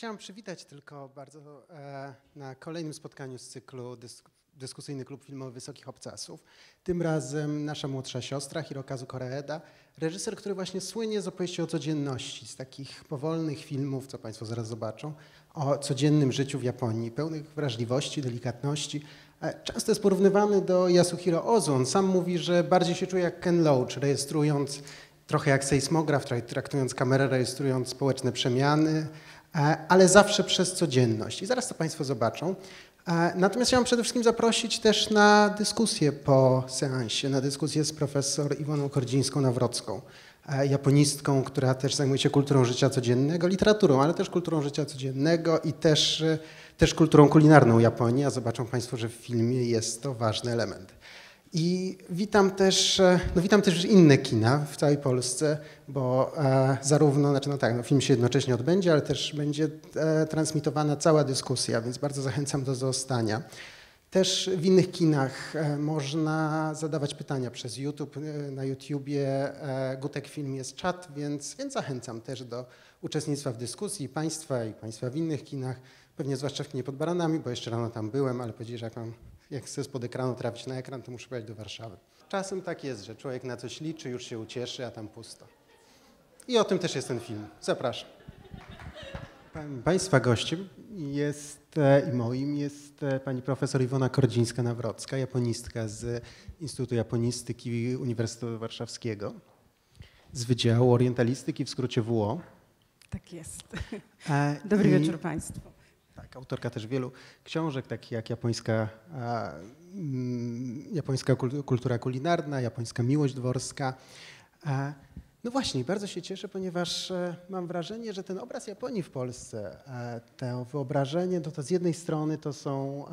Chciałam przywitać tylko bardzo e, na kolejnym spotkaniu z cyklu dysk dyskusyjny klub filmowy Wysokich Obcasów. Tym razem nasza młodsza siostra Hirokazu Koreeda, reżyser, który właśnie słynie z opowieści o codzienności, z takich powolnych filmów, co Państwo zaraz zobaczą, o codziennym życiu w Japonii, pełnych wrażliwości, delikatności. E, często jest porównywany do Yasuhiro Ozu. On sam mówi, że bardziej się czuje jak Ken Loach, rejestrując trochę jak sejsmograf, traktując kamerę, rejestrując społeczne przemiany, ale zawsze przez codzienność. I zaraz to Państwo zobaczą. E, natomiast chciałam przede wszystkim zaprosić też na dyskusję po seansie, na dyskusję z profesor Iwoną Kordzińską-Nawrocką, e, japonistką, która też zajmuje się kulturą życia codziennego, literaturą, ale też kulturą życia codziennego i też, też kulturą kulinarną Japonii, a zobaczą Państwo, że w filmie jest to ważny element. I witam też, e, no witam też inne kina w całej Polsce, bo e, zarówno, znaczy no tak, no film się jednocześnie odbędzie, ale też będzie e, transmitowana cała dyskusja, więc bardzo zachęcam do zostania. Też w innych kinach można zadawać pytania przez YouTube. Na YouTubie Gutek Film jest czat, więc, więc zachęcam też do uczestnictwa w dyskusji Państwa i Państwa w innych kinach, pewnie zwłaszcza w kinie pod Baranami, bo jeszcze rano tam byłem, ale powiedzieli, że jak mam jak chcę spod ekranu trafić na ekran, to muszę pojechać do Warszawy. Czasem tak jest, że człowiek na coś liczy, już się ucieszy, a tam pusto. I o tym też jest ten film. Zapraszam. Państwa gościem jest e, i moim jest e, pani profesor Iwona Kordzińska-Nawrocka, japonistka z Instytutu Japonistyki Uniwersytetu Warszawskiego, z Wydziału Orientalistyki, w skrócie WO. Tak jest. E, Dobry I... wieczór Państwu. Tak, autorka też wielu książek, takich jak japońska, mm, japońska kultura kulinarna, japońska miłość dworska. No właśnie, bardzo się cieszę, ponieważ e, mam wrażenie, że ten obraz Japonii w Polsce, e, to wyobrażenie, to, to z jednej strony to są,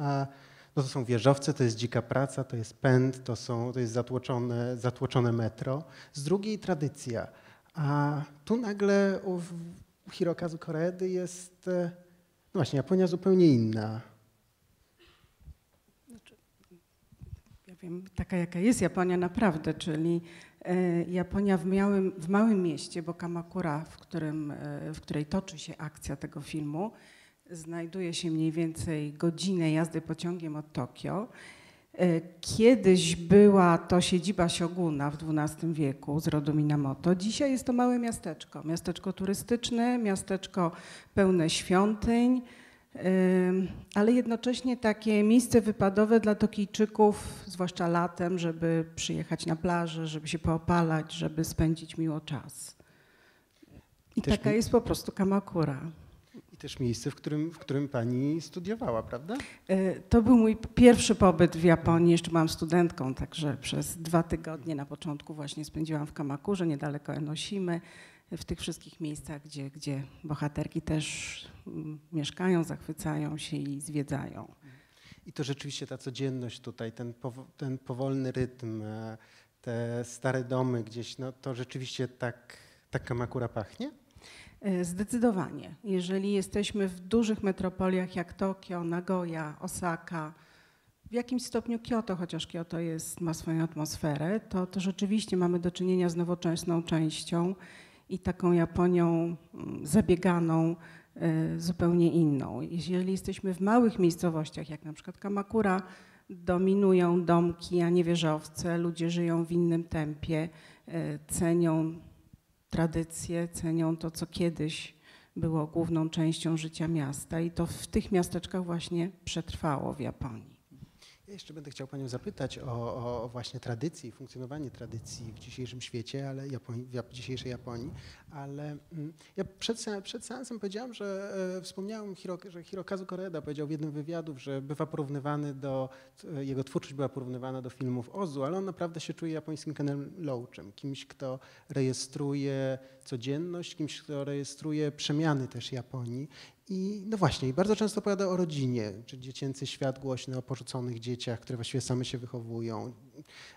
no to są wieżowce, to jest dzika praca, to jest pęd, to, są, to jest zatłoczone, zatłoczone metro, z drugiej tradycja. A tu nagle u Hirokazu Koreedy jest e, no właśnie, Japonia zupełnie inna. Znaczy, ja wiem, taka jaka jest Japonia naprawdę, czyli e, Japonia w małym, w małym mieście, bo Kamakura, w, którym, e, w której toczy się akcja tego filmu, znajduje się mniej więcej godzinę jazdy pociągiem od Tokio. E, kiedyś była to siedziba Sioguna w XII wieku z rodu Minamoto. Dzisiaj jest to małe miasteczko. Miasteczko turystyczne, miasteczko pełne świątyń, ale jednocześnie takie miejsce wypadowe dla Tokijczyków, zwłaszcza latem, żeby przyjechać na plażę, żeby się poopalać, żeby spędzić miło czas. I taka mi... jest po prostu Kamakura. I też miejsce, w którym, w którym pani studiowała, prawda? E, to był mój pierwszy pobyt w Japonii. Jeszcze byłam studentką, także przez dwa tygodnie na początku właśnie spędziłam w Kamakurze, niedaleko Enosimy, w tych wszystkich miejscach, gdzie, gdzie bohaterki też mm, mieszkają, zachwycają się i zwiedzają. I to rzeczywiście ta codzienność tutaj, ten, ten powolny rytm, e, te stare domy gdzieś, no to rzeczywiście tak, tak Kamakura pachnie? E, zdecydowanie. Jeżeli jesteśmy w dużych metropoliach jak Tokio, Nagoya, Osaka, w jakimś stopniu Kyoto, chociaż Kyoto jest, ma swoją atmosferę, to, to rzeczywiście mamy do czynienia z nowoczesną częścią i taką Japonią mm, zabieganą, e, zupełnie inną. Jeżeli jesteśmy w małych miejscowościach, jak na przykład Kamakura, dominują domki, a nie wieżowce, ludzie żyją w innym tempie, e, cenią tradycje, cenią to, co kiedyś było główną częścią życia miasta i to w tych miasteczkach właśnie przetrwało w Japonii. Ja jeszcze będę chciał Panią zapytać o, o właśnie tradycji, funkcjonowanie tradycji w dzisiejszym świecie, ale w dzisiejszej Japonii, ale mm, ja przed, przed seansem powiedziałem, że e, wspomniałem, że Hirokazu Koreeda powiedział w jednym wywiadów, że bywa porównywany do, jego twórczość była porównywana do filmów Ozu, ale on naprawdę się czuje japońskim Kenem Loachem, kimś, kto rejestruje codzienność, kimś, kto rejestruje przemiany też Japonii i no właśnie, bardzo często opowiada o rodzinie, czy dziecięcy świat głośny o porzuconych dzieciach, które właściwie same się wychowują,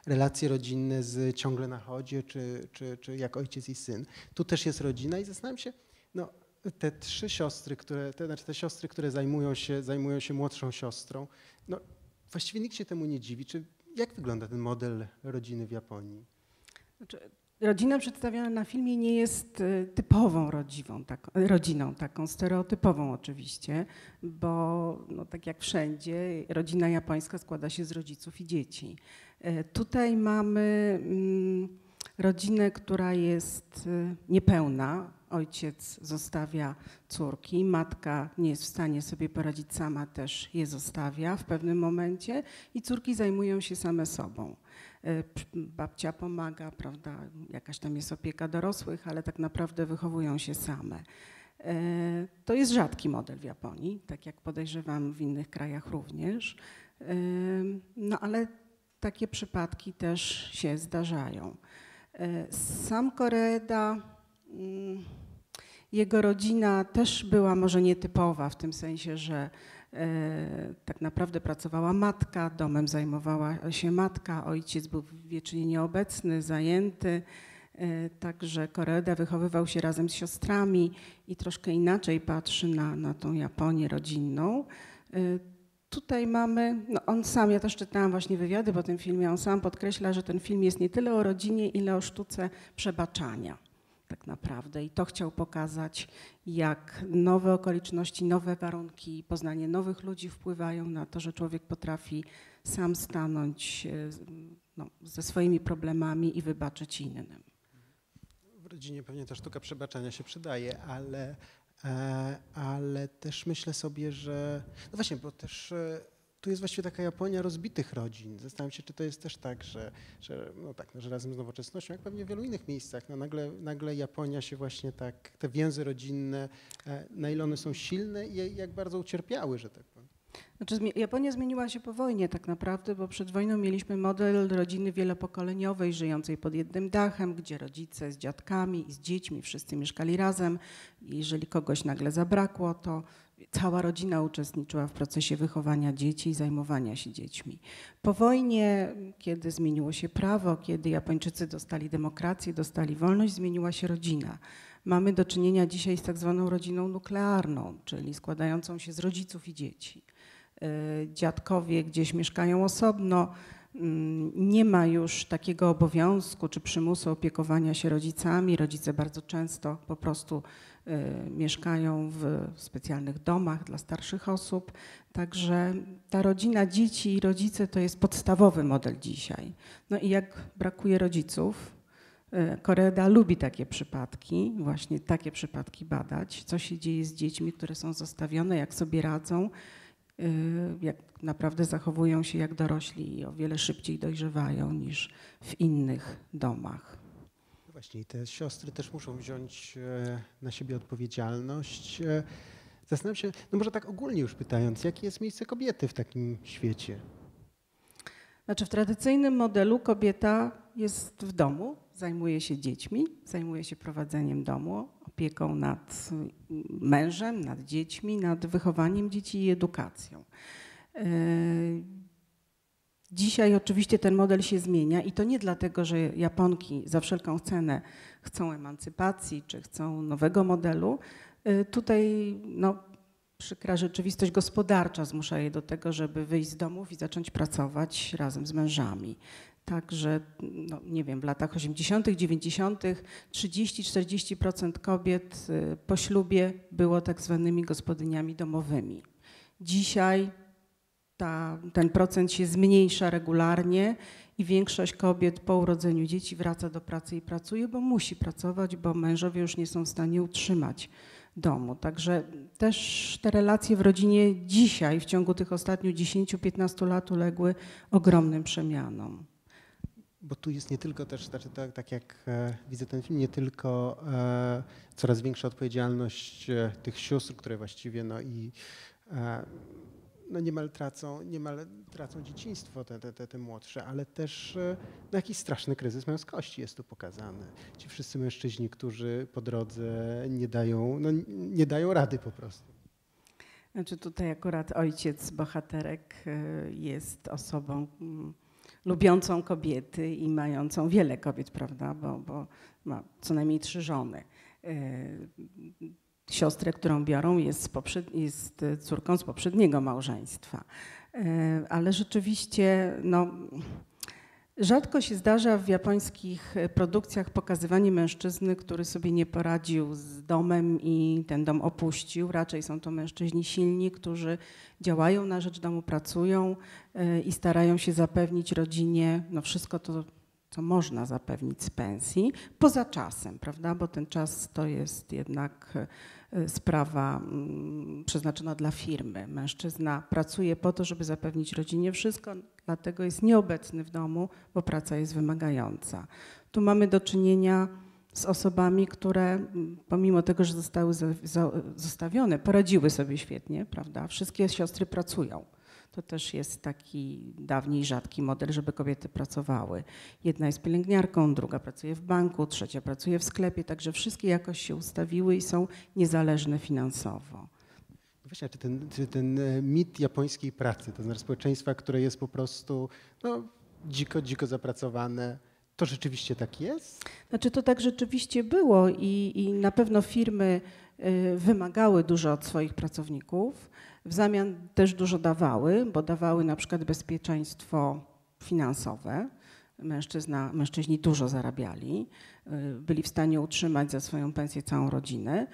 relacje rodzinne z ciągle na chodzie, czy, czy, czy jak ojciec i syn. Tu też jest rodzina i zastanawiam się, no, te trzy siostry, które, te, znaczy te siostry, które zajmują się, zajmują się młodszą siostrą, no, właściwie nikt się temu nie dziwi. Czy, jak wygląda ten model rodziny w Japonii? Znaczy, rodzina przedstawiona na filmie nie jest y, typową rodziwą, tak, rodziną, taką stereotypową oczywiście, bo no, tak jak wszędzie, rodzina japońska składa się z rodziców i dzieci. Y, tutaj mamy mm, rodzinę, która jest y, niepełna. Ojciec zostawia córki, matka nie jest w stanie sobie poradzić sama, też je zostawia w pewnym momencie i córki zajmują się same sobą. E, babcia pomaga, prawda, jakaś tam jest opieka dorosłych, ale tak naprawdę wychowują się same. E, to jest rzadki model w Japonii, tak jak podejrzewam w innych krajach również. E, no ale takie przypadki też się zdarzają. Sam Koreeda, mm, jego rodzina też była może nietypowa w tym sensie, że tak naprawdę pracowała matka, domem zajmowała się matka, ojciec był wiecznie nieobecny, zajęty. E, także Koreda wychowywał się razem z siostrami i troszkę inaczej patrzy na, na tą Japonię rodzinną. E, tutaj mamy, no on sam, ja też czytałam właśnie wywiady po tym filmie, on sam podkreśla, że ten film jest nie tyle o rodzinie, ile o sztuce przebaczania tak naprawdę. I to chciał pokazać, jak nowe okoliczności, nowe warunki, poznanie nowych ludzi wpływają na to, że człowiek potrafi sam stanąć e, no, ze swoimi problemami i wybaczyć innym. W rodzinie pewnie ta sztuka przebaczania się przydaje, ale, e, ale też myślę sobie, że. No właśnie, bo też e, tu jest właściwie taka Japonia rozbitych rodzin. Zastanawiam się, czy to jest też tak, że, że, no tak, że razem z nowoczesnością, jak pewnie w wielu innych miejscach, no nagle, nagle Japonia się właśnie tak, te więzy rodzinne, e, na ile one są silne i jak bardzo ucierpiały, że tak powiem. Znaczy, Japonia zmieniła się po wojnie tak naprawdę, bo przed wojną mieliśmy model rodziny wielopokoleniowej, żyjącej pod jednym dachem, gdzie rodzice z dziadkami i z dziećmi wszyscy mieszkali razem. Jeżeli kogoś nagle zabrakło, to cała rodzina uczestniczyła w procesie wychowania dzieci i zajmowania się dziećmi. Po wojnie, kiedy zmieniło się prawo, kiedy Japończycy dostali demokrację, dostali wolność, zmieniła się rodzina. Mamy do czynienia dzisiaj z tak zwaną rodziną nuklearną, czyli składającą się z rodziców i dzieci. E, dziadkowie gdzieś mieszkają osobno, mm, nie ma już takiego obowiązku czy przymusu opiekowania się rodzicami. Rodzice bardzo często po prostu Y, mieszkają w specjalnych domach dla starszych osób. Także ta rodzina dzieci i rodzice to jest podstawowy model dzisiaj. No i jak brakuje rodziców, y, Koreda lubi takie przypadki, właśnie takie przypadki badać, co się dzieje z dziećmi, które są zostawione, jak sobie radzą, y, jak naprawdę zachowują się jak dorośli i o wiele szybciej dojrzewają niż w innych domach. Właśnie te siostry też muszą wziąć e, na siebie odpowiedzialność. E, zastanawiam się, no może tak ogólnie już pytając, jakie jest miejsce kobiety w takim świecie? Znaczy w tradycyjnym modelu kobieta jest w domu, zajmuje się dziećmi, zajmuje się prowadzeniem domu, opieką nad mężem, nad dziećmi, nad wychowaniem dzieci i edukacją. Dzisiaj oczywiście ten model się zmienia i to nie dlatego, że Japonki za wszelką cenę chcą emancypacji czy chcą nowego modelu. Y, tutaj no, przykra rzeczywistość gospodarcza zmusza je do tego, żeby wyjść z domów i zacząć pracować razem z mężami. Także, no, nie wiem, w latach 80., 90., 30-40% kobiet y, po ślubie było tak zwanymi gospodyniami domowymi. Dzisiaj ta, ten procent się zmniejsza regularnie i większość kobiet po urodzeniu dzieci wraca do pracy i pracuje, bo musi pracować, bo mężowie już nie są w stanie utrzymać domu. Także też te relacje w rodzinie dzisiaj, w ciągu tych ostatnich 10-15 lat uległy ogromnym przemianom. Bo tu jest nie tylko też, znaczy tak, tak jak e, widzę ten film, nie tylko e, coraz większa odpowiedzialność e, tych sióstr, które właściwie no i e, no niemal tracą, niemal tracą dzieciństwo te, te, te, te młodsze, ale też no jakiś straszny kryzys męskości jest tu pokazany. Ci wszyscy mężczyźni, którzy po drodze nie dają, no nie dają rady po prostu. Znaczy tutaj akurat ojciec bohaterek e, jest osobą lubiącą kobiety i mającą wiele kobiet, prawda, bo, bo ma co najmniej trzy żony e, siostrę, którą biorą, jest, jest córką z poprzedniego małżeństwa. E, ale rzeczywiście no, Rzadko się zdarza w japońskich e, produkcjach pokazywanie mężczyzny, który sobie nie poradził z domem i ten dom opuścił. Raczej są to mężczyźni silni, którzy działają na rzecz domu, pracują e, i starają się zapewnić rodzinie no wszystko to, co można zapewnić z pensji, poza czasem, prawda? Bo ten czas to jest jednak e, sprawa mm, przeznaczona dla firmy. Mężczyzna pracuje po to, żeby zapewnić rodzinie wszystko, dlatego jest nieobecny w domu, bo praca jest wymagająca. Tu mamy do czynienia z osobami, które mm, pomimo tego, że zostały zostawione, poradziły sobie świetnie, prawda? Wszystkie siostry pracują. To też jest taki dawniej rzadki model, żeby kobiety pracowały. Jedna jest pielęgniarką, druga pracuje w banku, trzecia pracuje w sklepie, także wszystkie jakoś się ustawiły i są niezależne finansowo. Właśnie, czy ten, czy ten e, mit japońskiej pracy, to znaczy społeczeństwa, które jest po prostu no, dziko, dziko zapracowane, to rzeczywiście tak jest? Znaczy to tak rzeczywiście było i, i na pewno firmy y, wymagały dużo od swoich pracowników, w zamian też dużo dawały, bo dawały na przykład bezpieczeństwo finansowe. Mężczyzna, mężczyźni dużo zarabiali, y, byli w stanie utrzymać za swoją pensję całą rodzinę.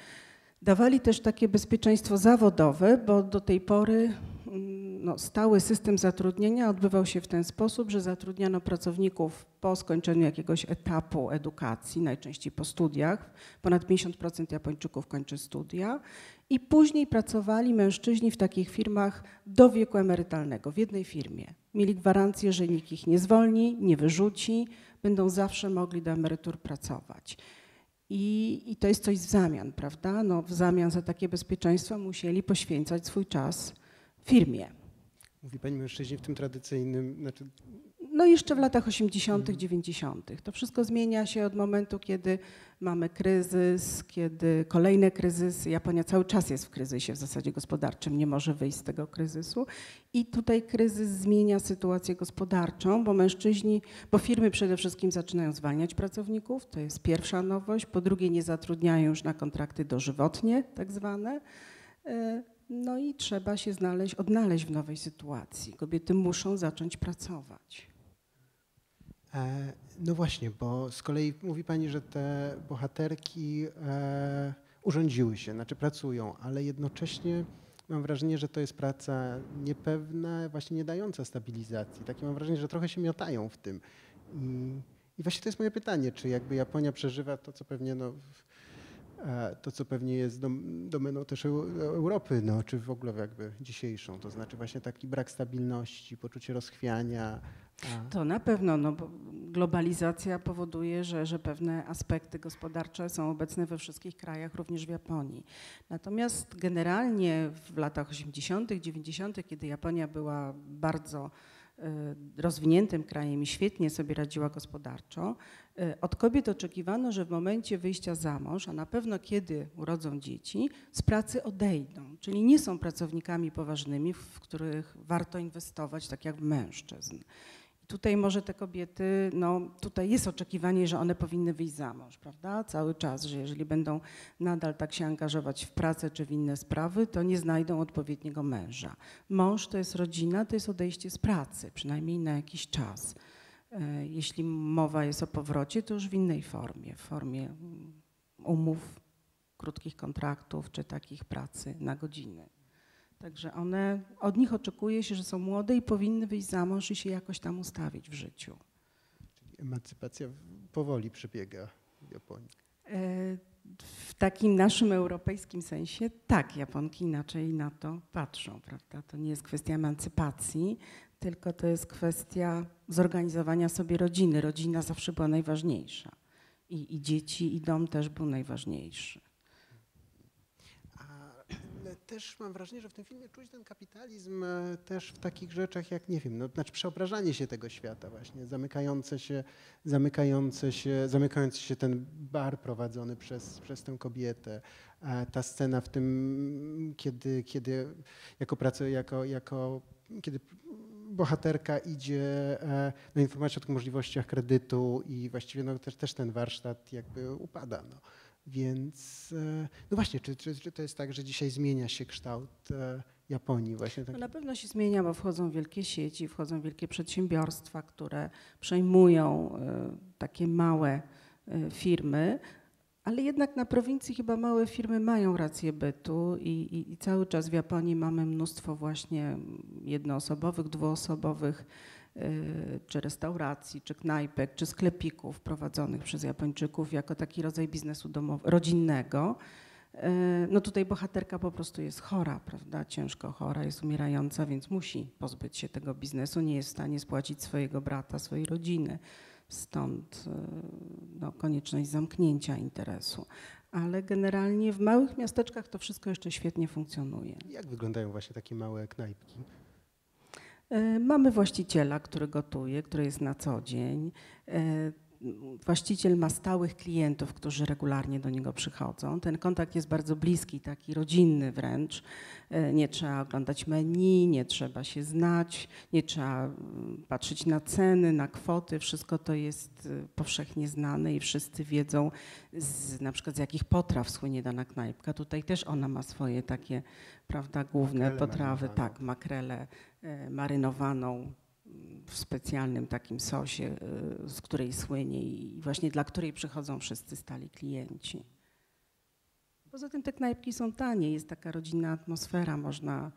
Dawali też takie bezpieczeństwo zawodowe, bo do tej pory mm, no, stały system zatrudnienia odbywał się w ten sposób, że zatrudniano pracowników po skończeniu jakiegoś etapu edukacji, najczęściej po studiach. Ponad 50% Japończyków kończy studia. I później pracowali mężczyźni w takich firmach do wieku emerytalnego, w jednej firmie. Mieli gwarancję, że nikt ich nie zwolni, nie wyrzuci, będą zawsze mogli do emerytur pracować. I, I, to jest coś w zamian, prawda? No, w zamian za takie bezpieczeństwo musieli poświęcać swój czas firmie. Mówi Pani mężczyźni w tym tradycyjnym, znaczy no jeszcze w latach 80., 90. To wszystko zmienia się od momentu, kiedy mamy kryzys, kiedy kolejne kryzysy. Japonia cały czas jest w kryzysie w zasadzie gospodarczym, nie może wyjść z tego kryzysu. I tutaj kryzys zmienia sytuację gospodarczą, bo mężczyźni, bo firmy przede wszystkim zaczynają zwalniać pracowników, to jest pierwsza nowość. Po drugie, nie zatrudniają już na kontrakty dożywotnie, tak zwane. No i trzeba się znaleźć, odnaleźć w nowej sytuacji. Kobiety muszą zacząć pracować. E, no właśnie, bo z kolei mówi Pani, że te bohaterki e, urządziły się, znaczy pracują, ale jednocześnie mam wrażenie, że to jest praca niepewna, właśnie nie dająca stabilizacji. Takie mam wrażenie, że trochę się miotają w tym. I, i właśnie to jest moje pytanie, czy jakby Japonia przeżywa to, co pewnie no, e, to, co pewnie jest domeną też Europy, no, czy w ogóle jakby dzisiejszą, to znaczy właśnie taki brak stabilności, poczucie rozchwiania, to na pewno, no bo globalizacja powoduje, że, że pewne aspekty gospodarcze są obecne we wszystkich krajach, również w Japonii. Natomiast generalnie w latach 80., 90., kiedy Japonia była bardzo rozwiniętym krajem i świetnie sobie radziła gospodarczo, y, od kobiet oczekiwano, że w momencie wyjścia za mąż, a na pewno kiedy urodzą dzieci, z pracy odejdą, czyli nie są pracownikami poważnymi, w których warto inwestować, tak jak mężczyzn. Tutaj może te kobiety, no tutaj jest oczekiwanie, że one powinny wyjść za mąż, prawda? Cały czas, że jeżeli będą nadal tak się angażować w pracę czy w inne sprawy, to nie znajdą odpowiedniego męża. Mąż to jest rodzina, to jest odejście z pracy, przynajmniej na jakiś czas. E, jeśli mowa jest o powrocie, to już w innej formie, w formie umów, krótkich kontraktów czy takich pracy na godziny. Także one, od nich oczekuje się, że są młode i powinny wyjść za mąż i się jakoś tam ustawić w życiu. Czyli emancypacja powoli przebiega w Japonii. E, w takim naszym europejskim sensie tak, Japonki inaczej na to patrzą, prawda? To nie jest kwestia emancypacji, tylko to jest kwestia zorganizowania sobie rodziny. Rodzina zawsze była najważniejsza. I, i dzieci, i dom też był najważniejszy też mam wrażenie, że w tym filmie czuć ten kapitalizm e, też w takich rzeczach jak, nie wiem, no, znaczy przeobrażanie się tego świata właśnie, zamykające się, zamykające się, zamykający się ten bar prowadzony przez, przez tę kobietę, ta scena w tym, kiedy, kiedy jako pracę, jako, jako kiedy bohaterka idzie e, na informację o tych możliwościach kredytu i właściwie no, też, też ten warsztat jakby upada. No. Więc e, no właśnie, czy, czy, czy to jest tak, że dzisiaj zmienia się kształt e, Japonii właśnie. Tak. No na pewno się zmienia, bo wchodzą wielkie sieci, wchodzą wielkie przedsiębiorstwa, które przejmują e, takie małe firmy, ale jednak na prowincji chyba małe firmy mają rację bytu i, i, i cały czas w Japonii mamy mnóstwo właśnie jednoosobowych, dwuosobowych czy restauracji, czy knajpek, czy sklepików prowadzonych przez Japończyków jako taki rodzaj biznesu domow- rodzinnego. Y, No tutaj bohaterka po prostu jest chora, prawda? Ciężko chora, jest umierająca, więc musi pozbyć się tego biznesu, nie jest w stanie spłacić swojego brata, swojej rodziny. Stąd y, no, konieczność zamknięcia interesu. Ale generalnie w małych miasteczkach to wszystko jeszcze świetnie funkcjonuje. Jak wyglądają właśnie takie małe knajpki? E, Mamy właściciela, który gotuje, który jest na co dzień. Właściciel ma stałych klientów, którzy regularnie do niego przychodzą. Ten kontakt jest bardzo bliski, taki rodzinny wręcz. E, Nie trzeba oglądać menu, nie trzeba się znać, nie trzeba mm, patrzeć na ceny, na kwoty. Wszystko to jest e, powszechnie znane i wszyscy wiedzą, z, na przykład z jakich potraw słynie dana knajpka. Tutaj też ona ma swoje takie, prawda, główne Makrelę potrawy. marynowaną. Tak, makrelę e, marynowaną w specjalnym takim sosie, y, z której słynie i właśnie dla której przychodzą wszyscy stali klienci. Poza tym te knajpki są tanie, jest taka rodzinna atmosfera, można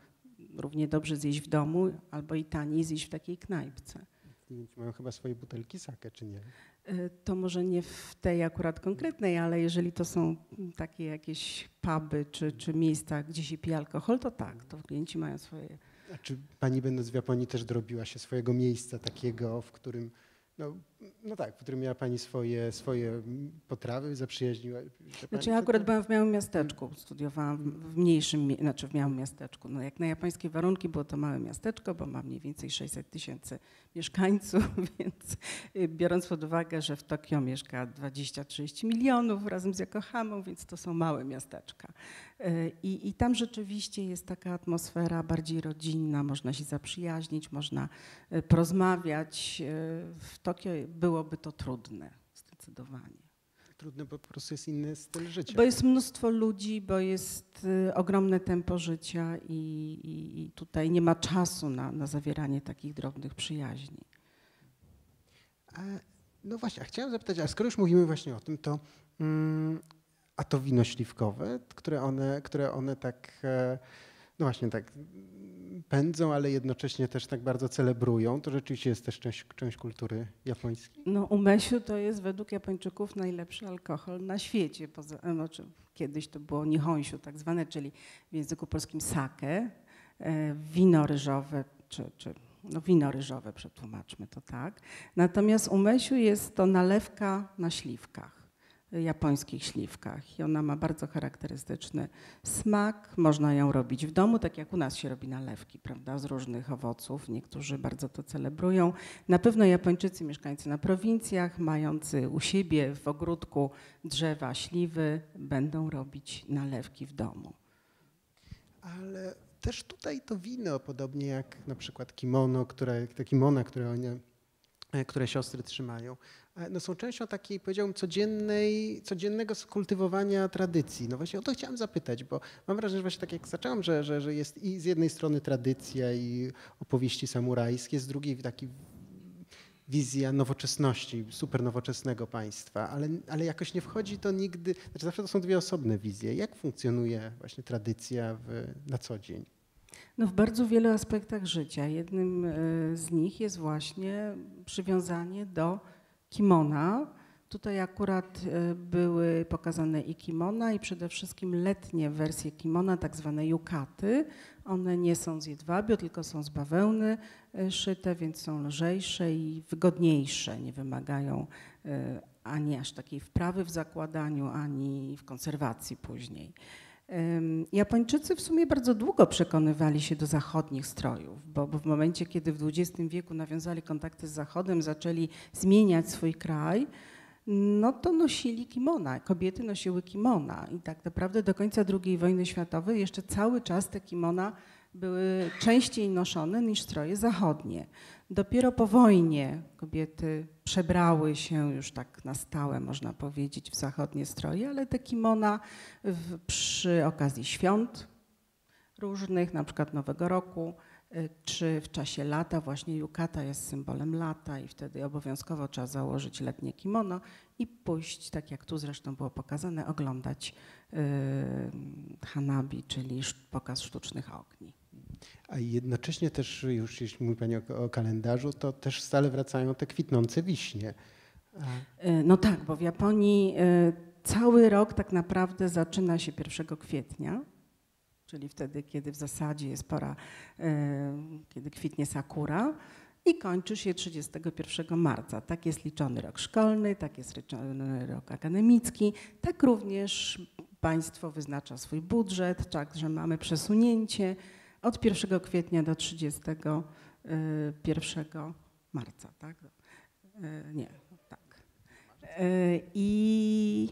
równie dobrze zjeść w domu albo i taniej zjeść w takiej knajpce. Klienci mają chyba swoje butelki sake, czy nie? Y, To może nie w tej akurat konkretnej, ale jeżeli to są takie jakieś puby czy, czy miejsca, gdzie się pije alkohol, to tak, to klienci mają swoje czy pani będąc w Japonii też dorobiła się swojego miejsca takiego, w którym, no, no tak, w którym miała pani swoje, swoje potrawy, zaprzyjaźniła się pani Znaczy ja akurat byłam w małym miasteczku, studiowałam w- mniejszym, znaczy w małym miasteczku. No jak na japońskie warunki było to małe miasteczko, bo ma mniej więcej 600 tysięcy mieszkańców, więc y, biorąc pod uwagę, że w Tokio mieszka 20-30 milionów razem z Yokohamą, więc to są małe miasteczka. Y, I, I tam rzeczywiście jest taka atmosfera bardziej rodzinna, można się zaprzyjaźnić, można y, porozmawiać. W Tokio byłoby to trudne, zdecydowanie. Trudno, bo po prostu jest inny styl życia. Bo jest mnóstwo ludzi, bo jest y, ogromne tempo życia i, i, i tutaj nie ma czasu na, na zawieranie takich drobnych przyjaźni. A, no właśnie, a chciałem zapytać, a skoro już mówimy właśnie o tym, to mm, a to wino śliwkowe, które one, które one tak, e, no właśnie tak pędzą, ale jednocześnie też tak bardzo celebrują, to rzeczywiście jest też część, część kultury japońskiej. No, umesiu to jest według Japończyków najlepszy alkohol na świecie. Poza, e, znaczy, kiedyś to było nihonshu tak zwane, czyli w języku polskim sake, e, wino ryżowe, czy, czy no wino ryżowe, przetłumaczmy to tak. Natomiast umesiu jest to nalewka na śliwkach, japońskich śliwkach i ona ma bardzo charakterystyczny smak. Można ją robić w domu, tak jak u nas się robi nalewki, prawda, z różnych owoców. Niektórzy bardzo to celebrują. Na pewno Japończycy mieszkający na prowincjach, mający u siebie w ogródku drzewa, śliwy, będą robić nalewki w domu. Ale też tutaj to wino, podobnie jak na przykład kimono, które, te kimona, które, one, e, które siostry trzymają, e, no są częścią takiej, powiedziałbym, codziennej, codziennego kultywowania tradycji. No właśnie o to chciałem zapytać, bo mam wrażenie, że właśnie tak jak zacząłem, że, że, że jest i z jednej strony tradycja i opowieści samurajskie, z drugiej taki wizja nowoczesności, super nowoczesnego państwa, ale, ale jakoś nie wchodzi to nigdy, znaczy zawsze to są dwie osobne wizje. Jak funkcjonuje właśnie tradycja w, na co dzień? No w bardzo wielu aspektach życia. Jednym e, z nich jest właśnie przywiązanie do kimona. Tutaj akurat e, były pokazane i kimona, i przede wszystkim letnie wersje kimona, tak zwane jukaty. One nie są z jedwabiu, tylko są z bawełny e, szyte, więc są lżejsze i wygodniejsze. Nie wymagają ani aż takiej wprawy w zakładaniu, ani w konserwacji później. Japończycy w sumie bardzo długo przekonywali się do zachodnich strojów, bo w momencie, kiedy w XX wieku nawiązali kontakty z Zachodem, zaczęli zmieniać swój kraj, no to nosili kimona. Kobiety nosiły kimona i tak naprawdę do końca II wojny światowej jeszcze cały czas te kimona były częściej noszone niż stroje zachodnie. Dopiero po wojnie kobiety przebrały się już tak na stałe, można powiedzieć, w zachodnie stroje, ale te kimona w, przy okazji świąt różnych, na przykład Nowego Roku, y, czy w czasie lata właśnie yukata jest symbolem lata i wtedy obowiązkowo trzeba założyć letnie kimono i pójść, tak jak tu zresztą było pokazane, oglądać y, hanabi, czyli pokaz sztucznych ogni. A jednocześnie też, już jeśli mówi Pani o, o kalendarzu, to też stale wracają te kwitnące wiśnie. A, Y, No tak, bo w Japonii y, cały rok tak naprawdę zaczyna się 1 kwietnia, czyli wtedy, kiedy w zasadzie jest pora, y, kiedy kwitnie sakura i kończy się 31 marca. Tak jest liczony rok szkolny, tak jest liczony rok akademicki, tak również państwo wyznacza swój budżet, także mamy przesunięcie od 1 kwietnia do 31 marca, tak? Y, Nie, tak. Y, I,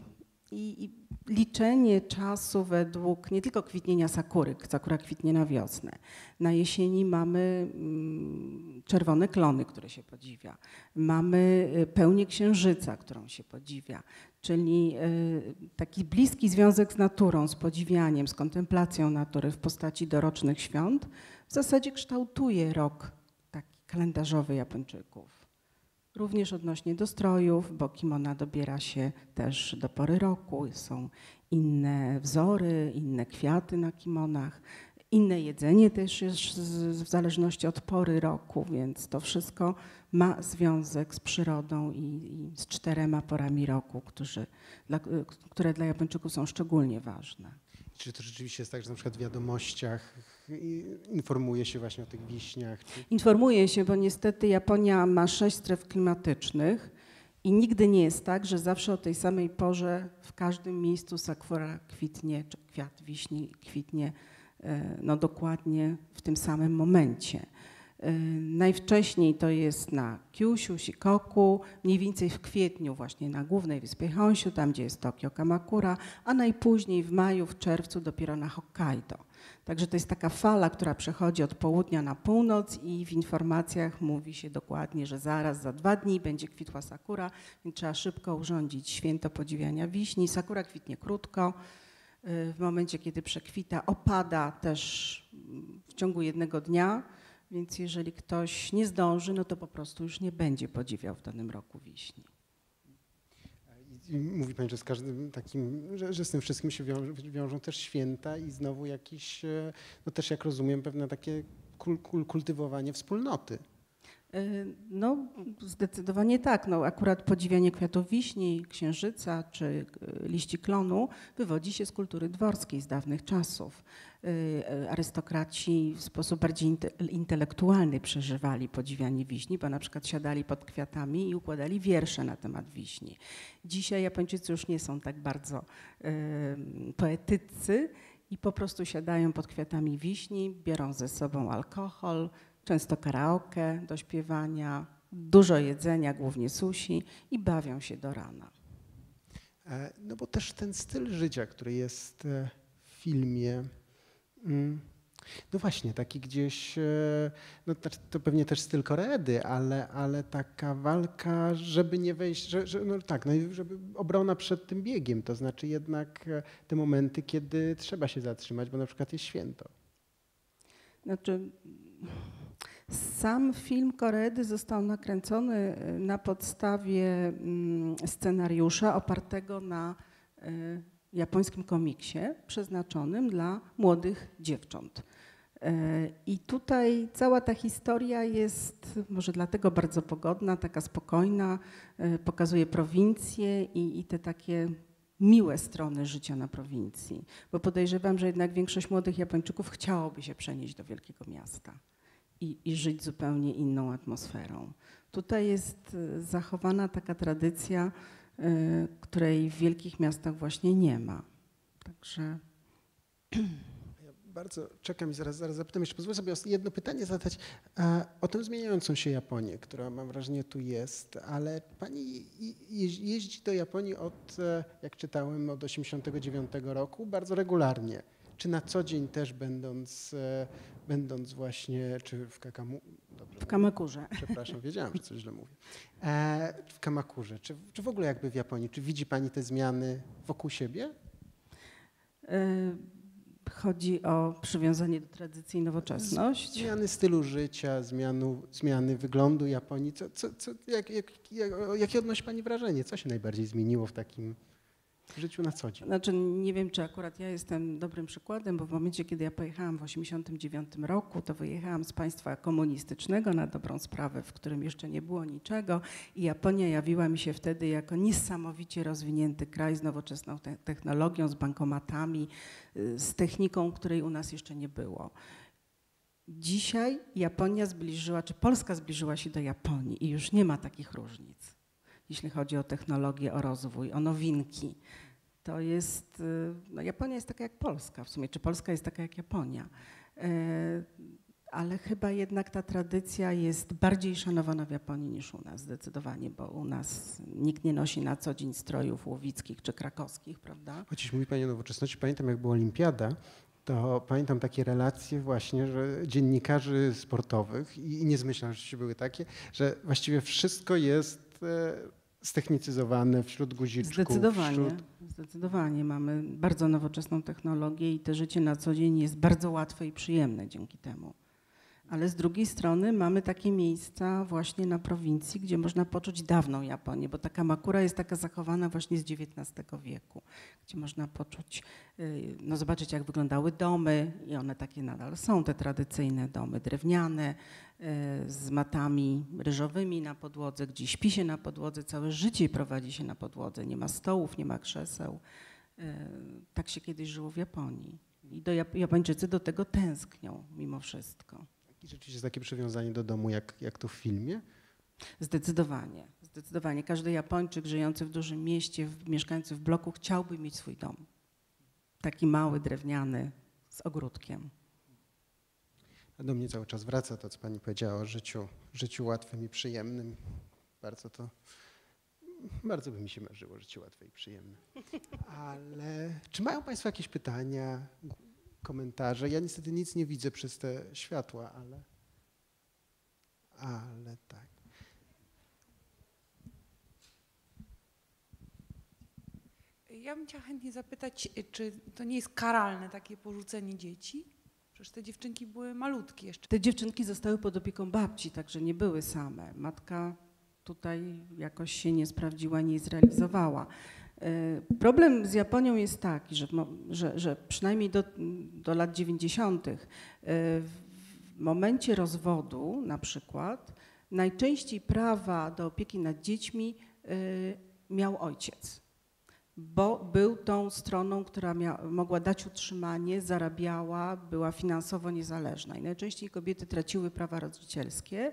i, I liczenie czasu według nie tylko kwitnienia sakury, sakura kwitnie na wiosnę. Na jesieni mamy mm, czerwone klony, które się podziwia. Mamy y, pełnię księżyca, którą się podziwia. Czyli y, taki bliski związek z naturą, z podziwianiem, z kontemplacją natury w postaci dorocznych świąt w zasadzie kształtuje rok taki kalendarzowy Japończyków. Również odnośnie do strojów, bo kimona dobiera się też do pory roku, są inne wzory, inne kwiaty na kimonach, inne jedzenie też jest w zależności od pory roku, więc to wszystko ma związek z przyrodą i, i z czterema porami roku, którzy, dla, które dla Japończyków są szczególnie ważne. czy to rzeczywiście jest tak, że na przykład w wiadomościach informuje się właśnie o tych wiśniach? Czy... Informuję się, bo niestety Japonia ma sześć stref klimatycznych i nigdy nie jest tak, że zawsze o tej samej porze w każdym miejscu sakura kwitnie, czy kwiat wiśni kwitnie e, no dokładnie w tym samym momencie. Najwcześniej to jest na Kyushu, Shikoku, mniej więcej w kwietniu właśnie na głównej wyspie Honshu, tam gdzie jest Tokio Kamakura, a najpóźniej w maju, w czerwcu dopiero na Hokkaido. Także to jest taka fala, która przechodzi od południa na północ i w informacjach mówi się dokładnie, że zaraz za dwa dni będzie kwitła sakura, więc trzeba szybko urządzić święto podziwiania wiśni. Sakura kwitnie krótko. W momencie, kiedy przekwita, opada też w ciągu jednego dnia, więc jeżeli ktoś nie zdąży, no to po prostu już nie będzie podziwiał w danym roku wiśni. Mówi Pani, że z każdym takim, że, że z tym wszystkim się wiąże, wiążą też święta i znowu jakiś, e, no też jak rozumiem, pewne takie kul, kul, kultywowanie wspólnoty. No, zdecydowanie tak. No, akurat podziwianie kwiatów wiśni, księżyca czy y, liści klonu wywodzi się z kultury dworskiej z dawnych czasów. Y, Arystokraci w sposób bardziej inte- intelektualny przeżywali podziwianie wiśni, bo na przykład siadali pod kwiatami i układali wiersze na temat wiśni. Dzisiaj Japończycy już nie są tak bardzo y, poetycy i po prostu siadają pod kwiatami wiśni, biorą ze sobą alkohol, często karaoke do śpiewania, dużo jedzenia, głównie sushi i bawią się do rana. E, No bo też ten styl życia, który jest e, w filmie, mm, no właśnie, taki gdzieś, e, no to- pewnie też styl Koreedy, ale, ale taka walka, żeby nie wejść, że, że, no tak, no żeby obrona przed tym biegiem, to znaczy jednak te momenty, kiedy trzeba się zatrzymać, bo na przykład jest święto. Znaczy, sam film Koredy został nakręcony y, na podstawie mm, scenariusza opartego na y, japońskim komiksie przeznaczonym dla młodych dziewcząt. Y, I tutaj cała ta historia jest może dlatego bardzo pogodna, taka spokojna, pokazuje prowincję i, i te takie miłe strony życia na prowincji. Bo podejrzewam, że jednak większość młodych Japończyków chciałoby się przenieść do wielkiego miasta i, i żyć zupełnie inną atmosferą. Tutaj jest y, zachowana taka tradycja, y, której w wielkich miastach właśnie nie ma. Także Ja bardzo czekam i zaraz, zaraz zapytam. Jeszcze pozwolę sobie jedno pytanie zadać o tę zmieniającą się Japonię, która mam wrażenie tu jest, ale pani je- jeź- jeździ do Japonii od, e, jak czytałem, od 89 roku bardzo regularnie. Czy na co dzień też będąc, e, będąc właśnie, czy w Kakamu, dobrze w? Kamakurze. Przepraszam, wiedziałam, że coś źle mówię. E, w Kamakurze, czy, czy w ogóle jakby w Japonii, czy widzi pani te zmiany wokół siebie? Y, Chodzi o przywiązanie do tradycji i nowoczesność. Zmiany stylu życia, zmianu, zmiany wyglądu Japonii. Co, co, co, jak, jak, jak, jakie odnosi Pani wrażenie? Co się najbardziej zmieniło w takim życiu na co dzień? Znaczy, nie wiem, czy akurat ja jestem dobrym przykładem, bo w momencie, kiedy ja pojechałam w 1989 roku, to wyjechałam z państwa komunistycznego na dobrą sprawę, w którym jeszcze nie było niczego i Japonia jawiła mi się wtedy jako niesamowicie rozwinięty kraj z nowoczesną te technologią, z bankomatami, y, z techniką, której u nas jeszcze nie było. Dzisiaj Japonia zbliżyła, czy Polska zbliżyła się do Japonii i już nie ma takich różnic, jeśli chodzi o technologię, o rozwój, o nowinki. To jest, y, no Japonia jest taka jak Polska w sumie, czy Polska jest taka jak Japonia. E, ale chyba jednak ta tradycja jest bardziej szanowana w Japonii niż u nas, zdecydowanie, bo u nas nikt nie nosi na co dzień strojów łowickich czy krakowskich, prawda? Chociaż mówi Pani o nowoczesności, pamiętam jak była olimpiada, to pamiętam takie relacje właśnie, że dziennikarzy sportowych i zmyślam, że były takie, że właściwie wszystko jest e, ztechnicyzowane wśród guziczków. Zdecydowanie, Wśród... zdecydowanie. Mamy bardzo nowoczesną technologię i te życie na co dzień jest bardzo łatwe i przyjemne dzięki temu. Ale z drugiej strony mamy takie miejsca właśnie na prowincji, gdzie można poczuć dawną Japonię, bo ta Kamakura jest taka zachowana właśnie z XIX wieku, gdzie można poczuć, y, no zobaczyć jak wyglądały domy i one takie nadal są, te tradycyjne domy drewniane, y, z matami ryżowymi na podłodze, gdzie śpi się na podłodze, całe życie prowadzi się na podłodze, nie ma stołów, nie ma krzeseł. Y, tak się kiedyś żyło w Japonii. I do Jap Japończycy do tego tęsknią mimo wszystko. I rzeczywiście jest takie przywiązanie do domu, jak, jak to w filmie. Zdecydowanie, zdecydowanie. Każdy Japończyk żyjący w dużym mieście, mieszkający w bloku chciałby mieć swój dom. Taki mały, drewniany, z ogródkiem. A do mnie cały czas wraca to, co Pani powiedziała o życiu, życiu łatwym i przyjemnym. Bardzo to, bardzo by mi się marzyło życie łatwe i przyjemne. Ale czy mają Państwo jakieś pytania, komentarze? Ja niestety nic nie widzę przez te światła, ale, ale tak. Ja bym chciała chętnie zapytać, czy to nie jest karalne takie porzucenie dzieci? Przecież te dziewczynki były malutkie jeszcze. Te dziewczynki zostały pod opieką babci, także nie były same. Matka tutaj jakoś się nie sprawdziła, nie zrealizowała. E, problem z Japonią jest taki, że, że, że przynajmniej do, do lat 90. E, w momencie rozwodu na przykład najczęściej prawa do opieki nad dziećmi e, miał ojciec, bo był tą stroną, która mia, mogła dać utrzymanie, zarabiała, była finansowo niezależna i najczęściej kobiety traciły prawa rodzicielskie.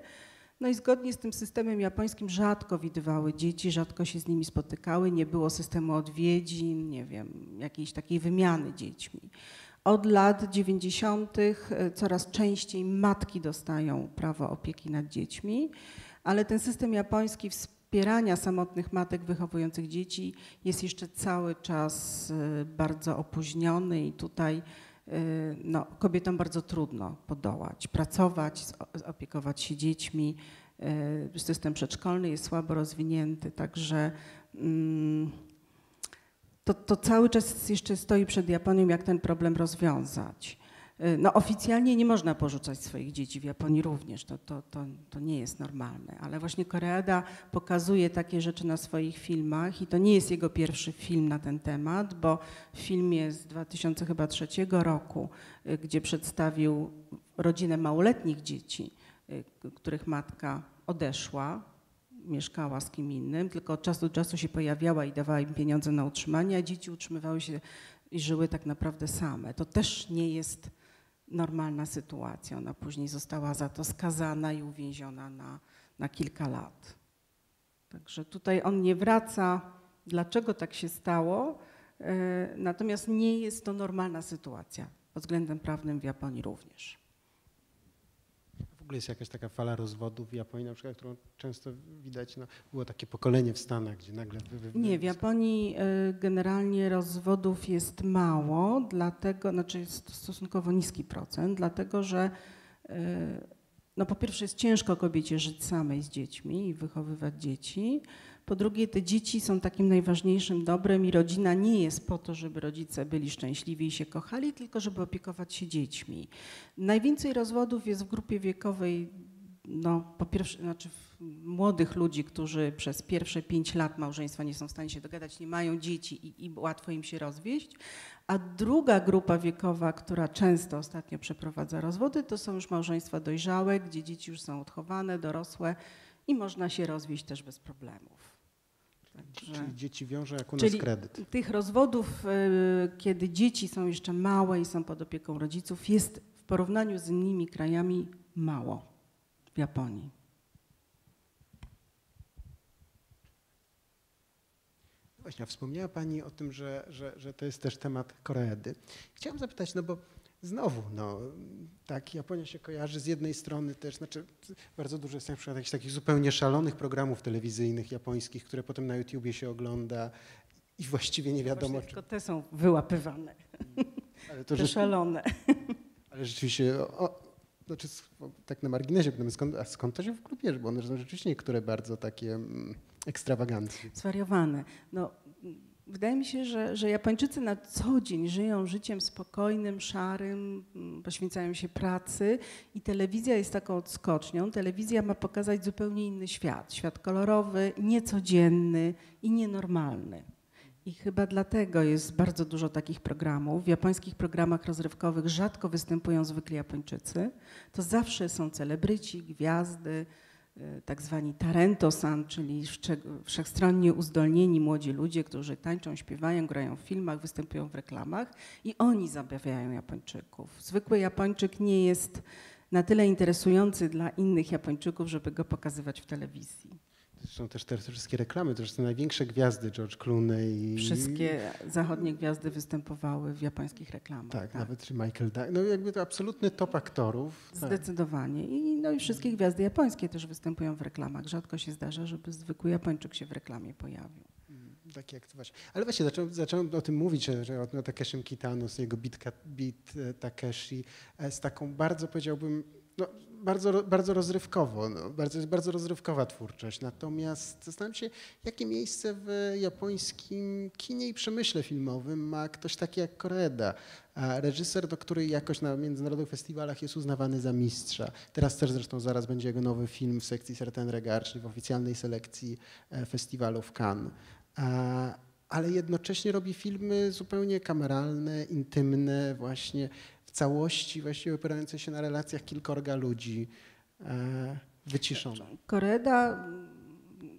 No i zgodnie z tym systemem japońskim rzadko widywały dzieci, rzadko się z nimi spotykały, nie było systemu odwiedzin, nie wiem, jakiejś takiej wymiany dziećmi. Od lat 90. E, coraz częściej matki dostają prawo opieki nad dziećmi, ale ten system japoński wspierania samotnych matek wychowujących dzieci jest jeszcze cały czas e, bardzo opóźniony i tutaj no, kobietom bardzo trudno podołać, pracować, opiekować się dziećmi. Y, system przedszkolny jest słabo rozwinięty, także mm, to, to cały czas jeszcze stoi przed Japonią, jak ten problem rozwiązać. Y, no, oficjalnie nie można porzucać swoich dzieci w Japonii również, to, to, to, to nie jest normalne, ale właśnie Koreada pokazuje takie rzeczy na swoich filmach i to nie jest jego pierwszy film na ten temat, bo w filmie z 2003 roku, y, gdzie przedstawił rodzinę małoletnich dzieci, y, których matka odeszła, mieszkała z kim innym, tylko od czasu do czasu się pojawiała i dawała im pieniądze na utrzymanie, a dzieci utrzymywały się i żyły tak naprawdę same. To też nie jest normalna sytuacja. Ona później została za to skazana i uwięziona na, na kilka lat. Także tutaj on nie wraca, dlaczego tak się stało, e, natomiast nie jest to normalna sytuacja pod względem prawnym w Japonii również ogóle jest jakaś taka fala rozwodów w Japonii, na przykład, którą często widać, no, było takie pokolenie w Stanach, gdzie nagle... Nie, w Japonii y, generalnie rozwodów jest mało, dlatego, znaczy jest stosunkowo niski procent, dlatego że y, no po pierwsze jest ciężko kobiecie żyć samej z dziećmi i wychowywać dzieci, Po drugie, te dzieci są takim najważniejszym dobrem i rodzina nie jest po to, żeby rodzice byli szczęśliwi i się kochali, tylko żeby opiekować się dziećmi. Najwięcej rozwodów jest w grupie wiekowej no, po pierwsze, znaczy młodych ludzi, którzy przez pierwsze pięć lat małżeństwa nie są w stanie się dogadać, nie mają dzieci i, i łatwo im się rozwieść. A druga grupa wiekowa, która często ostatnio przeprowadza rozwody, to są już małżeństwa dojrzałe, gdzie dzieci już są odchowane, dorosłe i można się rozwieść też bez problemów. Także, czyli dzieci wiążą jak u nas kredyt. Tych rozwodów, y, kiedy dzieci są jeszcze małe i są pod opieką rodziców, jest w porównaniu z innymi krajami mało w Japonii. Właśnie, wspomniała Pani o tym, że, że, że to jest też temat Koreedy. Chciałam zapytać, no bo znowu, no tak, Japonia się kojarzy z jednej strony też, znaczy bardzo dużo jest na przykład jakichś takich zupełnie szalonych programów telewizyjnych japońskich, które potem na YouTubie się ogląda i właściwie nie wiadomo, Właśnie, czy... Tylko te są wyłapywane, ale to, te że... szalone. Ale rzeczywiście o, znaczy, tak na marginesie, skąd, a skąd to się w bierze? Bo one są rzeczywiście niektóre bardzo takie mm, ekstrawaganckie. Zwariowane. No, wydaje mi się, że, że Japończycy na co dzień żyją życiem spokojnym, szarym, mm, poświęcają się pracy i telewizja jest taką odskocznią. Telewizja ma pokazać zupełnie inny świat. Świat kolorowy, niecodzienny i nienormalny. I chyba dlatego jest bardzo dużo takich programów. W japońskich programach rozrywkowych rzadko występują zwykli Japończycy. To zawsze są celebryci, gwiazdy, tak zwani Tarento-san, czyli wszechstronnie uzdolnieni młodzi ludzie, którzy tańczą, śpiewają, grają w filmach, występują w reklamach i oni zabawiają Japończyków. Zwykły Japończyk nie jest na tyle interesujący dla innych Japończyków, żeby go pokazywać w telewizji. Zresztą też te wszystkie reklamy, to są największe gwiazdy, George Clooney. Wszystkie zachodnie gwiazdy występowały w japońskich reklamach. Tak, tak. nawet Michael Douglas. No jakby to absolutny top aktorów. Tak. Zdecydowanie. Tak. I, no i wszystkie gwiazdy japońskie też występują w reklamach. Rzadko się zdarza, żeby zwykły Japończyk się w reklamie pojawił. Tak jak to właśnie. Ale właśnie zacząłem, zacząłem o tym mówić, że, że o Takeshim Kitano z jego Beat, Beat Takeshi e, z taką bardzo powiedziałbym no, bardzo, bardzo rozrywkowo, no, bardzo, bardzo rozrywkowa twórczość. Natomiast zastanawiam się, jakie miejsce w japońskim kinie i przemyśle filmowym ma ktoś taki jak Koreda, reżyser, do który jakoś na międzynarodowych festiwalach jest uznawany za mistrza. Teraz też zresztą zaraz będzie jego nowy film w sekcji Certain Regard, czyli w oficjalnej selekcji e, festiwalu w Cannes. Ale jednocześnie robi filmy zupełnie kameralne, intymne, właśnie całości właściwie opierającej się na relacjach kilkorga ludzi e, wyciszone. Koreda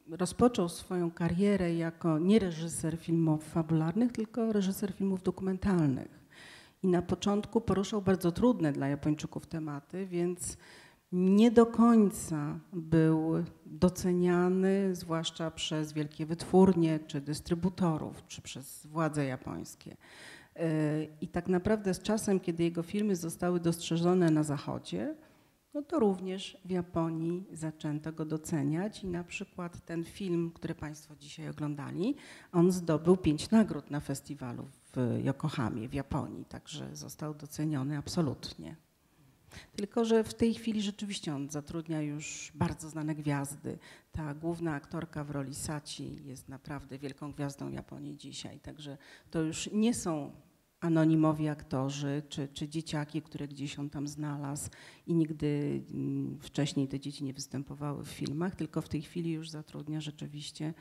rozpoczął swoją karierę jako nie reżyser filmów fabularnych, tylko reżyser filmów dokumentalnych. I na początku poruszał bardzo trudne dla Japończyków tematy, więc nie do końca był doceniany, zwłaszcza przez wielkie wytwórnie, czy dystrybutorów, czy przez władze japońskie. I tak naprawdę z czasem, kiedy jego filmy zostały dostrzeżone na Zachodzie, no to również w Japonii zaczęto go doceniać i na przykład ten film, który Państwo dzisiaj oglądali, on zdobył pięć nagród na festiwalu w Yokohamie w Japonii, także został doceniony absolutnie. Tylko, że w tej chwili rzeczywiście on zatrudnia już bardzo znane gwiazdy. Ta główna aktorka w roli Saci jest naprawdę wielką gwiazdą Japonii dzisiaj, także to już nie są anonimowi aktorzy, czy, czy dzieciaki, które gdzieś on tam znalazł i nigdy mm, wcześniej te dzieci nie występowały w filmach, tylko w tej chwili już zatrudnia rzeczywiście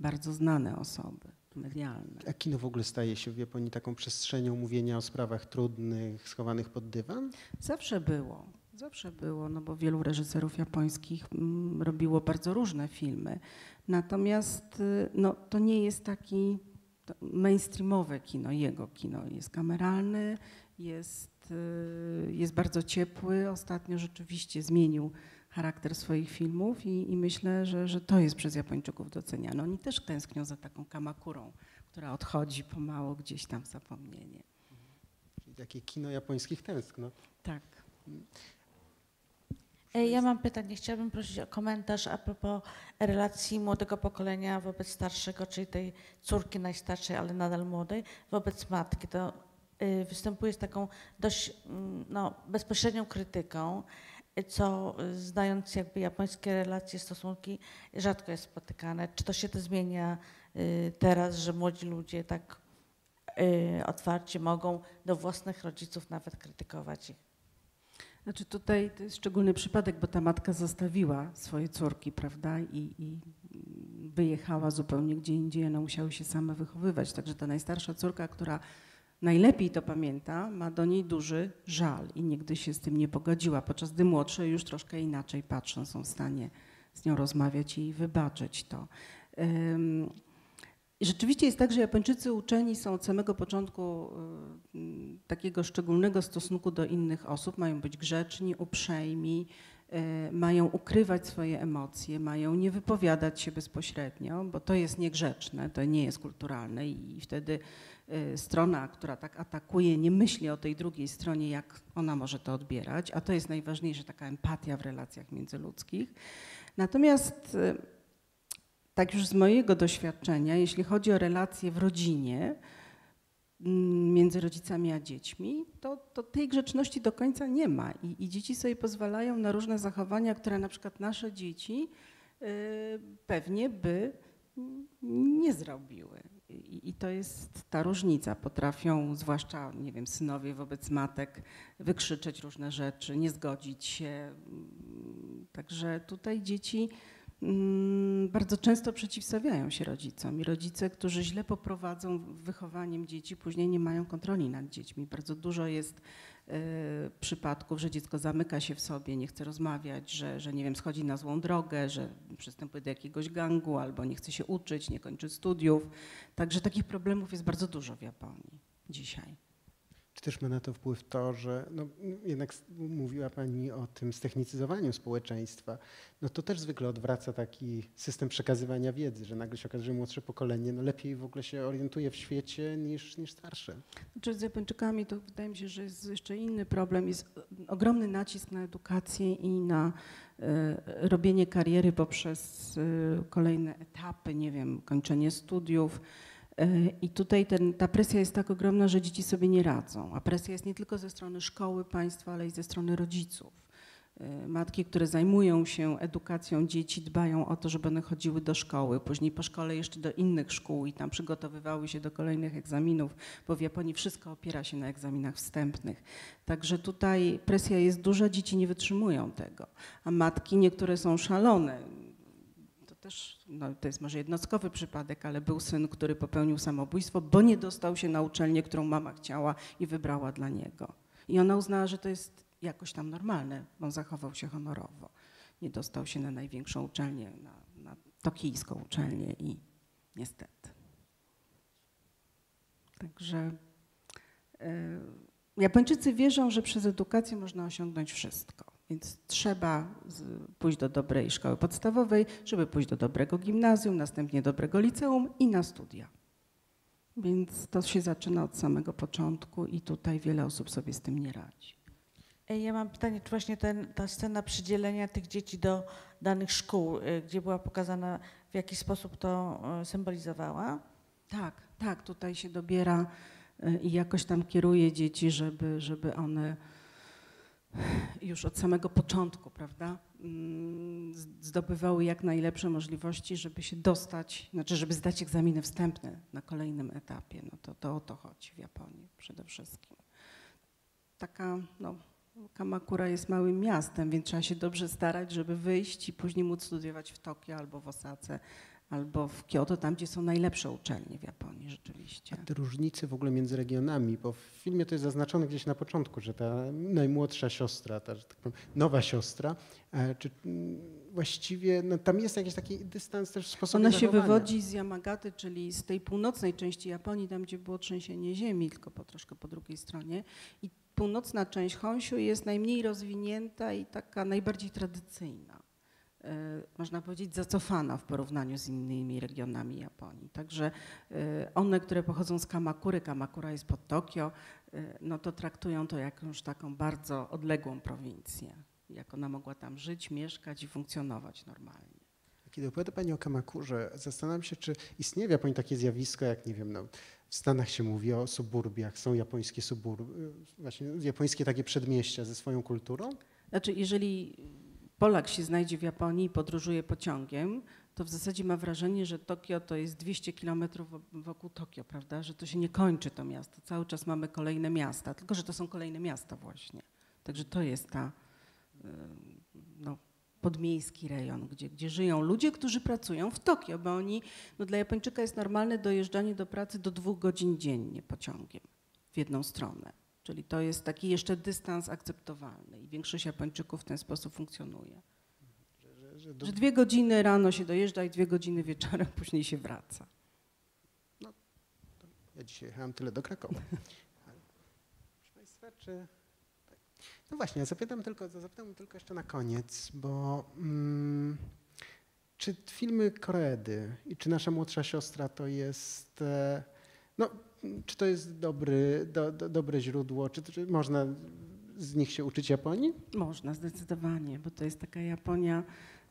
bardzo znane osoby medialne. A kino w ogóle staje się w Japonii taką przestrzenią mówienia o sprawach trudnych, schowanych pod dywan? Zawsze było. Zawsze było, no bo wielu reżyserów japońskich mm, robiło bardzo różne filmy. Natomiast y, no, to nie jest taki mainstreamowe kino, jego kino jest kameralny, jest, y, jest bardzo ciepły. Ostatnio rzeczywiście zmienił charakter swoich filmów i, i, myślę, że, że to jest przez Japończyków doceniane. Oni też tęsknią za taką kamakurą, która odchodzi pomału gdzieś tam w zapomnienie. Takie kino japońskich tęsknot. Tak. E, ja mam pytanie, chciałabym prosić o komentarz a propos relacji młodego pokolenia wobec starszego, czyli tej córki najstarszej, ale nadal młodej, wobec matki. To y, występuje z taką dość mm, no, bezpośrednią krytyką y, co y, znając jakby japońskie relacje, stosunki, rzadko jest spotykane. Czy to się to zmienia teraz, że młodzi ludzie tak otwarcie mogą do własnych rodziców nawet krytykować ich? Znaczy tutaj to jest szczególny przypadek, bo ta matka zostawiła swoje córki, prawda, i, i wyjechała zupełnie gdzie indziej, one musiały się same wychowywać. Także ta najstarsza córka, która najlepiej to pamięta, ma do niej duży żal i nigdy się z tym nie pogodziła, podczas gdy młodsze już troszkę inaczej patrzą, są w stanie z nią rozmawiać i wybaczyć to. Rzeczywiście jest tak, że Japończycy uczeni są od samego początku y, takiego szczególnego stosunku do innych osób. Mają być grzeczni, uprzejmi, y, mają ukrywać swoje emocje, mają nie wypowiadać się bezpośrednio, bo to jest niegrzeczne, to nie jest kulturalne i wtedy y, strona, która tak atakuje, nie myśli o tej drugiej stronie, jak ona może to odbierać, a to jest najważniejsze, taka empatia w relacjach międzyludzkich. Natomiast tak już z mojego doświadczenia, jeśli chodzi o relacje w rodzinie mm, między rodzicami a dziećmi, to, to tej grzeczności do końca nie ma. I, I dzieci sobie pozwalają na różne zachowania, które na przykład nasze dzieci y, pewnie by nie zrobiły. I, I to jest ta różnica. Potrafią, zwłaszcza, nie wiem, synowie wobec matek, wykrzyczeć różne rzeczy, nie zgodzić się. Także tutaj dzieci bardzo często przeciwstawiają się rodzicom i rodzice, którzy źle poprowadzą wychowaniem dzieci, później nie mają kontroli nad dziećmi. Bardzo dużo jest e, przypadków, że dziecko zamyka się w sobie, nie chce rozmawiać, że, że nie wiem, schodzi na złą drogę, że przystępuje do jakiegoś gangu albo nie chce się uczyć, nie kończy studiów. Także takich problemów jest bardzo dużo w Japonii dzisiaj. Czy też ma na to wpływ to, że no, jednak mówiła Pani o tym ztechnicyzowaniu społeczeństwa, no to też zwykle odwraca taki system przekazywania wiedzy, że nagle się okazuje, że młodsze pokolenie no, lepiej w ogóle się orientuje w świecie niż, niż starsze. Znaczy z Japończykami to wydaje mi się, że jest jeszcze inny problem. Jest ogromny nacisk na edukację i na e, robienie kariery poprzez e, kolejne etapy, nie wiem, kończenie studiów. E, I tutaj ten, ta presja jest tak ogromna, że dzieci sobie nie radzą. A presja jest nie tylko ze strony szkoły, państwa, ale i ze strony rodziców. E, Matki, które zajmują się edukacją dzieci, dbają o to, żeby one chodziły do szkoły, później po szkole jeszcze do innych szkół i tam przygotowywały się do kolejnych egzaminów, bo w Japonii wszystko opiera się na egzaminach wstępnych. Także tutaj presja jest duża, dzieci nie wytrzymują tego. A matki niektóre są szalone. Też, no, to jest może jednostkowy przypadek, ale był syn, który popełnił samobójstwo, bo nie dostał się na uczelnię, którą mama chciała i wybrała dla niego. I ona uznała, że to jest jakoś tam normalne, bo on zachował się honorowo. Nie dostał się na największą uczelnię, na, na tokijską uczelnię i niestety. Także e, Japończycy wierzą, że przez edukację można osiągnąć wszystko. Więc trzeba pójść do dobrej szkoły podstawowej, żeby pójść do dobrego gimnazjum, następnie dobrego liceum i na studia. Więc to się zaczyna od samego początku i tutaj wiele osób sobie z tym nie radzi. Ja mam pytanie, czy właśnie ten, ta scena przydzielenia tych dzieci do danych szkół, y, gdzie była pokazana, w jaki sposób to y, symbolizowała? Tak, tak, tutaj się dobiera y, i jakoś tam kieruje dzieci, żeby, żeby one już od samego początku, prawda, mm, zdobywały jak najlepsze możliwości, żeby się dostać, znaczy żeby zdać egzaminy wstępne na kolejnym etapie. No to, to o to chodzi w Japonii przede wszystkim. Taka, no, Kamakura jest małym miastem, więc trzeba się dobrze starać, żeby wyjść i później móc studiować w Tokio albo w Osace, albo w Kyoto, tam gdzie są najlepsze uczelnie w Japonii rzeczywiście. A te różnice w ogóle między regionami, bo w filmie to jest zaznaczone gdzieś na początku, że ta najmłodsza siostra, ta tak powiem, nowa siostra, e, czy mm, właściwie no, tam jest jakiś taki dystans też w sposobie Ona się wywodzi z Yamagaty, czyli z tej północnej części Japonii, tam gdzie było trzęsienie ziemi, tylko po troszkę po drugiej stronie. I północna część Honshu jest najmniej rozwinięta i taka najbardziej tradycyjna. E, Można powiedzieć zacofana w porównaniu z innymi regionami Japonii. Także e, one, które pochodzą z Kamakury, Kamakura jest pod Tokio, e, no to traktują to jakąś taką bardzo odległą prowincję. Jak ona mogła tam żyć, mieszkać i funkcjonować normalnie. Kiedy opowiada Pani o Kamakurze, zastanawiam się, czy istnieje w Japonii takie zjawisko, jak nie wiem, no, w Stanach się mówi o suburbiach, są japońskie suburby, właśnie japońskie takie przedmieścia ze swoją kulturą? Znaczy, jeżeli Polak się znajdzie w Japonii i podróżuje pociągiem, to w zasadzie ma wrażenie, że Tokio to jest 200 kilometrów wo- wokół Tokio, prawda? Że to się nie kończy to miasto. Cały czas mamy kolejne miasta, tylko że to są kolejne miasta właśnie. Także to jest ta no, podmiejski rejon, gdzie, gdzie żyją ludzie, którzy pracują w Tokio, bo oni, no dla Japończyka jest normalne dojeżdżanie do pracy do dwóch godzin dziennie pociągiem w jedną stronę. Czyli to jest taki jeszcze dystans akceptowalny i większość Japończyków w ten sposób funkcjonuje. Że, że do, Że dwie godziny rano się dojeżdża i dwie godziny wieczorem później się wraca. ja dzisiaj jechałem tyle do Krakowa. Proszę Państwa, czy... No właśnie, zapytam tylko, zapytam tylko jeszcze na koniec, bo mm, czy filmy Koreedy i czy nasza młodsza siostra to jest... E, no, czy to jest dobry, do, do, dobre źródło? Czy, czy można z nich się uczyć Japonii? Można, zdecydowanie, bo to jest taka Japonia,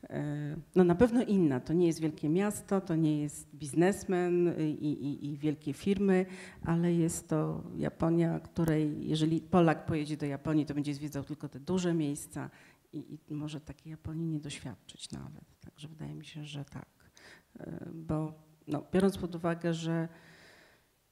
e, no na pewno inna. To nie jest wielkie miasto, to nie jest biznesmen i, i, i wielkie firmy, ale jest to Japonia, której, jeżeli Polak pojedzie do Japonii, to będzie zwiedzał tylko te duże miejsca i, i może takiej Japonii nie doświadczyć nawet. Także wydaje mi się, że tak. E, Bo no, biorąc pod uwagę, że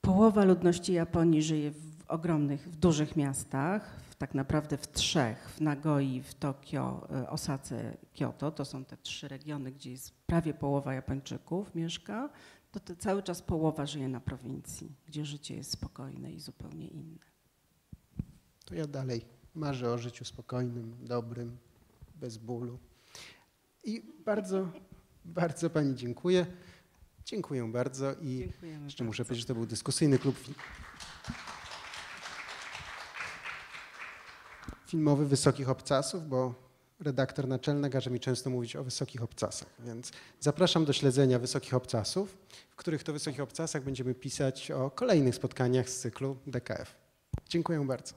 Połowa ludności Japonii żyje w ogromnych, w dużych miastach, tak naprawdę w trzech, w Nagoi, w Tokio, e, Osace, Kyoto. To są te trzy regiony, gdzie jest prawie połowa Japończyków mieszka. To, to cały czas połowa żyje na prowincji, gdzie życie jest spokojne i zupełnie inne. To ja dalej marzę o życiu spokojnym, dobrym, bez bólu. I bardzo, bardzo Pani dziękuję. Dziękuję bardzo i Dziękujemy jeszcze muszę bardzo. powiedzieć, że to był dyskusyjny klub fi- filmowy Wysokich Obcasów, bo redaktor naczelny każe mi często mówić o Wysokich Obcasach, więc zapraszam do śledzenia Wysokich Obcasów, w których to Wysokich Obcasach będziemy pisać o kolejnych spotkaniach z cyklu DKF. Dziękuję bardzo.